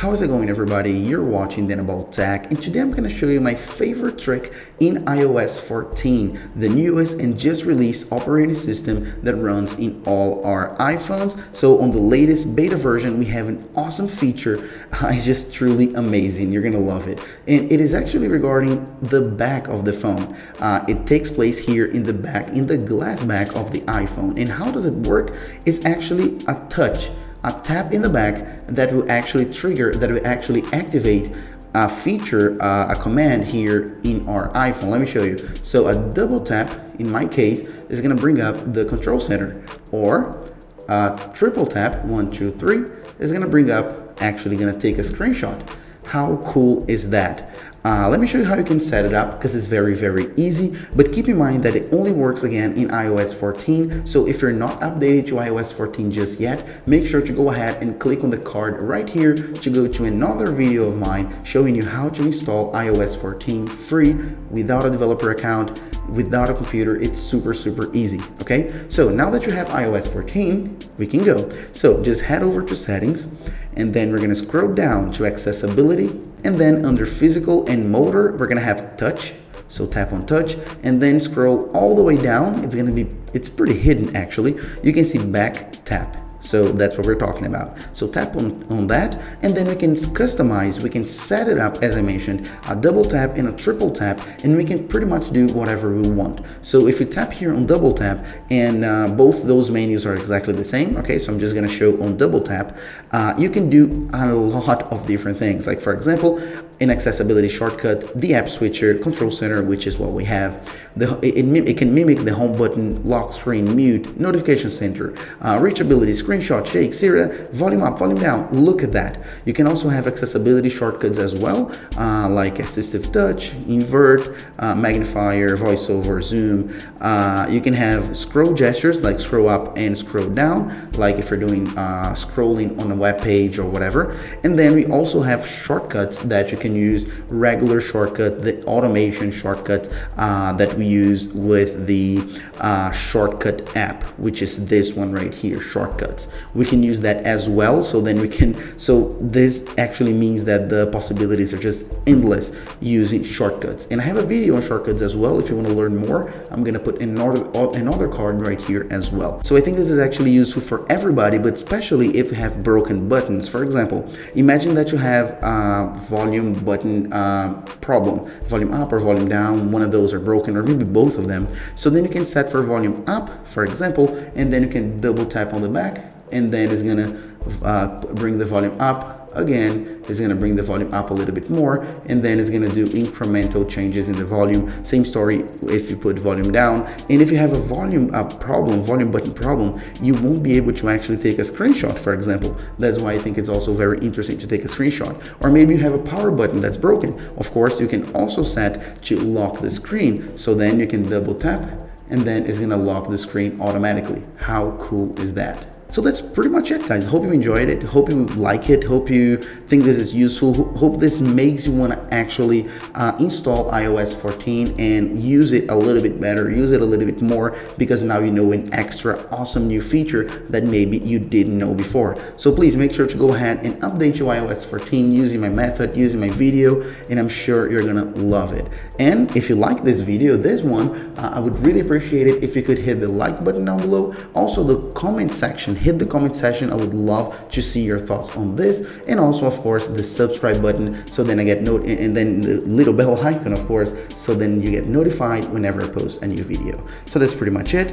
How is it going everybody? You're watching Daniel About Tech and today I'm going to show you my favorite trick in iOS 14, the newest and just released operating system that runs in all our iPhones. So on the latest beta version we have an awesome feature. It's just truly amazing. You're going to love it. And it is actually regarding the back of the phone. Uh, it takes place here in the back, in the glass back of the iPhone. And how does it work? It's actually a touch a tap in the back that will actually trigger, that will actually activate a feature, uh, a command here in our iPhone. Let me show you. So a double tap, in my case, is gonna bring up the control center or a triple tap, one, two, three, is gonna bring up, actually gonna take a screenshot. How cool is that? Uh, let me show you how you can set it up because it's very, very easy. But keep in mind that it only works again in iOS 14. So if you're not updated to iOS 14 just yet, make sure to go ahead and click on the card right here to go to another video of mine showing you how to install iOS 14 free without a developer account, without a computer. It's super, super easy. Okay. So now that you have iOS 14, we can go. So just head over to settings and then we're to scroll down to accessibility and then under physical and motor we're to have touch so tap on touch and then scroll all the way down it's to be it's pretty hidden actually you can see back tap so that's what we're talking about. So tap on, on that and then we can customize, we can set it up as I mentioned, a double tap and a triple tap and we can pretty much do whatever we want. So if we tap here on double tap and uh, both those menus are exactly the same, okay, so I'm just gonna show on double tap, uh, you can do a lot of different things. Like for example, an accessibility shortcut, the app switcher, control center, which is what we have. The, it, it, can mimic the home button, lock screen, mute, notification center, uh, reachability, screenshot, shake, Siri, volume up, volume down. Look at that. You can also have accessibility shortcuts as well, uh, like assistive touch, invert, uh, magnifier, voiceover, zoom. Uh, you can have scroll gestures like scroll up and scroll down, like if you're doing uh, scrolling on a web page or whatever. And then we also have shortcuts that you can use, regular shortcut, the automation shortcuts uh, that we use with the uh, shortcut app, which is this one right here, shortcuts. We can use that as well. So then we can, so this actually means that the possibilities are just endless using shortcuts. And I have a video on shortcuts as well. If you want to learn more, I'm going to put another, another card right here as well. So I think this is actually useful for everybody, but especially if you have broken buttons. For example, imagine that you have a volume button uh, problem, volume up or volume down, one of those are broken or maybe both of them. So then you can set for volume up, for example, and then you can double tap on the back and then it's gonna uh, bring the volume up. Again it's gonna bring the volume up a little bit more and then it's gonna do incremental changes in the volume. Same story if you put volume down. And if you have a volume up problem volume button problem you won't be able to actually take a screenshot for example. That's why I think it's also very interesting to take a screenshot. Or maybe you have a power button that's broken. Of course you can also set to lock the screen so then you can double tap and then it's gonna lock the screen automatically. How cool is that so that's pretty much it guys. Hope you enjoyed it. Hope you like it. Hope you think this is useful. Hope this makes you want to actually uh, install iOS 14 and use it a little bit better, use it a little bit more because now you know an extra awesome new feature that maybe you didn't know before. So please make sure to go ahead and update your iOS 14 using my method, using my video, and I'm sure you're gonna love it. And if you like this video, this one, uh, I would really appreciate it if you could hit the like button down below. Also the comment section hit the comment section. I would love to see your thoughts on this. And also, of course, the subscribe button so then I get note and then the little bell icon, of course, so then you get notified whenever I post a new video. So that's pretty much it.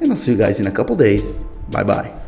And I'll see you guys in a couple days. Bye bye.